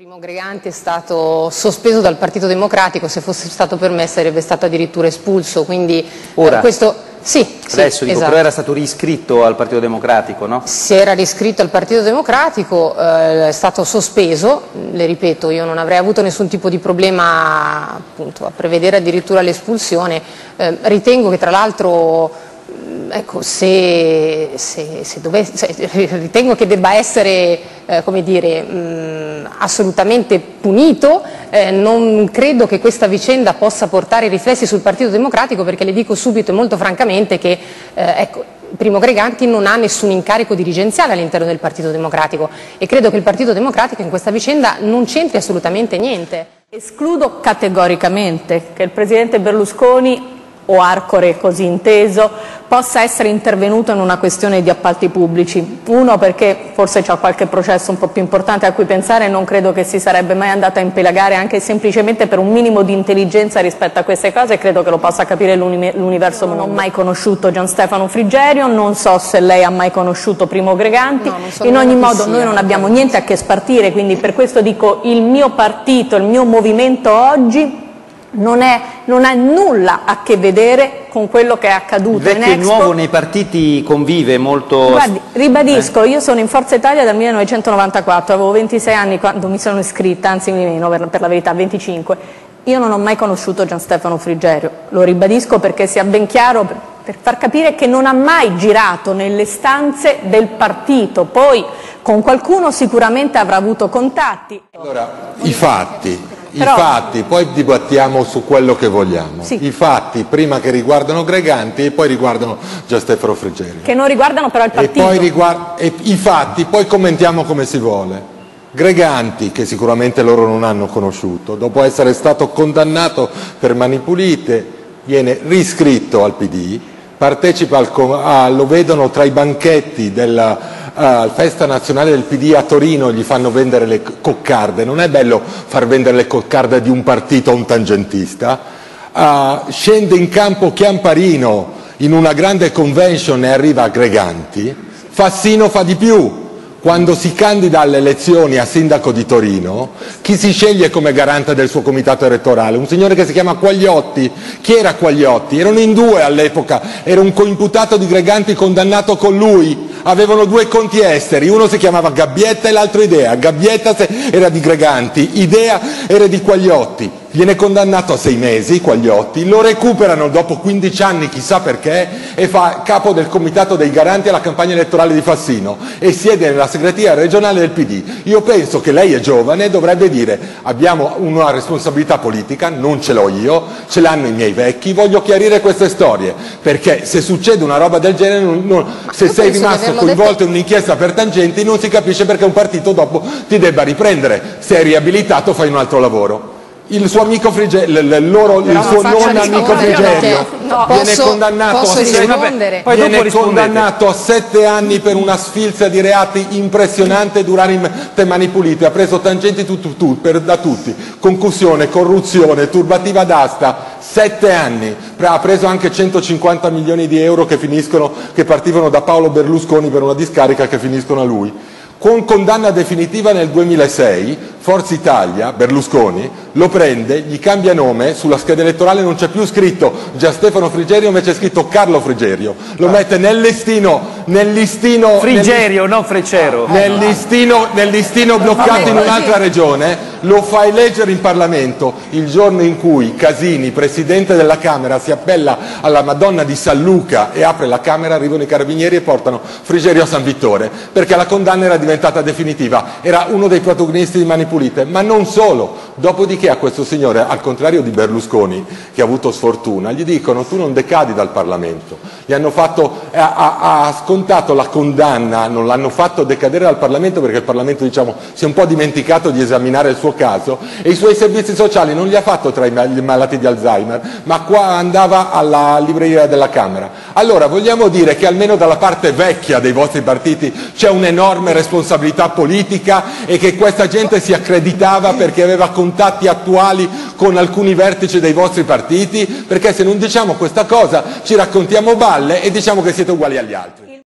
Primo Greganti è stato sospeso dal Partito Democratico, se fosse stato per me sarebbe stato addirittura espulso, quindi Ora? eh, questo sì, Adesso sì, dico, esatto. però era stato riscritto al Partito Democratico, no? Si era riscritto al Partito Democratico, eh, è stato sospeso, le ripeto, io non avrei avuto nessun tipo di problema appunto, a prevedere addirittura l'espulsione, Eh, ritengo che tra l'altro ecco, se, se- se dovesse- se- ritengo che debba essere eh, come dire, mh, assolutamente punito, eh, non credo che questa vicenda possa portare riflessi sul Partito Democratico perché le dico subito e molto francamente che eh, ecco, Primo Greganti non ha nessun incarico dirigenziale all'interno del Partito Democratico e credo che il Partito Democratico in questa vicenda non c'entri assolutamente niente. Escludo categoricamente che il Presidente Berlusconi o Arcore così inteso possa essere intervenuto in una questione di appalti pubblici. Uno perché forse c'è qualche processo un po' più importante a cui pensare e non credo che si sarebbe mai andata a impelagare anche semplicemente per un minimo di intelligenza rispetto a queste cose e credo che lo possa capire l'uni- l'universo. Non ho mai conosciuto Gian Stefano Frigerio, non so se lei ha mai conosciuto Primo Greganti. No, so in ogni modo sia. noi non abbiamo niente a che spartire, quindi per questo dico il mio partito, il mio movimento oggi non, è, non ha nulla a che vedere con quello che è Il accaduto in vecchio e il Expo. nuovo nei partiti convive molto... Guardi, ribadisco, io sono in Forza Italia dal 1994, avevo 26 anni quando mi sono iscritta, anzi meno per, per la verità, 25. Io non ho mai conosciuto Gian Stefano Frigerio, lo ribadisco perché sia ben chiaro, per, per far capire che non ha mai girato nelle stanze del partito, poi con qualcuno sicuramente avrà avuto contatti. Allora, i fatti, i Però- fatti, poi dibattiamo su quello che vogliamo. Sì. I fatti prima che riguardano Greganti e poi riguardano Gian Stefano Frigerio. che non riguardano però il E partito. poi riguar- e i fatti, poi commentiamo come si vuole. Greganti, che sicuramente loro non hanno conosciuto, dopo essere stato condannato per mani pulite, viene riscritto al PD, partecipa al lo vedono tra i banchetti della eh, festa nazionale del PD a Torino, gli fanno vendere le coccarde. Non è bello far vendere le coccarde di un partito a un tangentista. Ah, scende in campo Chiamparino in una grande convention e arriva a Greganti, Fassino fa di più. Quando si candida alle elezioni a sindaco di Torino, chi si sceglie come garante del suo comitato elettorale? Un signore che si chiama Quagliotti. Chi era Quagliotti? Erano in due all'epoca, era un coimputato di Greganti condannato con lui. Avevano due conti esteri, uno si chiamava Gabbietta e l'altro Idea. Gabbietta era di Greganti, Idea era di Quagliotti. Viene condannato a sei mesi, Quagliotti, lo recuperano dopo 15 anni, chissà perché, e fa capo del comitato dei garanti alla campagna elettorale di Fassino e siede nella segreteria regionale del PD. Io penso che lei è giovane e dovrebbe dire abbiamo una responsabilità politica, non ce l'ho io, ce l'hanno i miei vecchi, voglio chiarire queste storie, perché se succede una roba del genere, non- non- se Io sei rimasto coinvolto detto- in un'inchiesta per tangenti non si capisce perché un partito dopo ti debba riprendere, se è riabilitato fai un altro lavoro. Il suo amico Frigerio, il, loro- il suo non amico no, viene posso- condannato posso a viene rispondete. condannato a sette anni per una sfilza di reati impressionante durante mani pulite, ha preso tangenti tu- tu- tu- per- da tutti, concussione, corruzione, turbativa d'asta, sette anni, Pre- ha preso anche 150 milioni di euro che, finiscono, che partivano da Paolo Berlusconi per una discarica che finiscono a lui. Con condanna definitiva nel 2006, Forza Italia, Berlusconi, lo prende, gli cambia nome, sulla scheda elettorale non c'è più scritto Gian Stefano Frigerio, invece è scritto Carlo Frigerio, lo mette nel listino, nel listino, Frigerio, non Freccero. nel listino, nel listino bloccato in un'altra regione, lo fa eleggere in Parlamento il giorno in cui Casini, presidente della Camera, si appella alla Madonna di San Luca e apre la Camera, arrivano i carabinieri e portano Frigerio a San Vittore, perché la condanna era diventata definitiva, era uno dei protagonisti di Mani Pulite, ma non solo. Dopodiché a questo signore, al contrario di Berlusconi, che ha avuto sfortuna, gli dicono tu non decadi dal Parlamento. Gli hanno fatto, ha, ha- ha scontato la condanna, non l'hanno fatto decadere dal Parlamento perché il Parlamento diciamo, si è un po' dimenticato di esaminare il suo caso e i suoi servizi sociali non li ha fatto tra i malati di Alzheimer, ma qua andava alla libreria della Camera. Allora vogliamo dire che almeno dalla parte vecchia dei vostri partiti c'è un'enorme responsabilità politica e che questa gente si accreditava perché aveva contatti attuali con alcuni vertici dei vostri partiti, perché se non diciamo questa cosa ci raccontiamo balle e diciamo che siete uguali agli altri.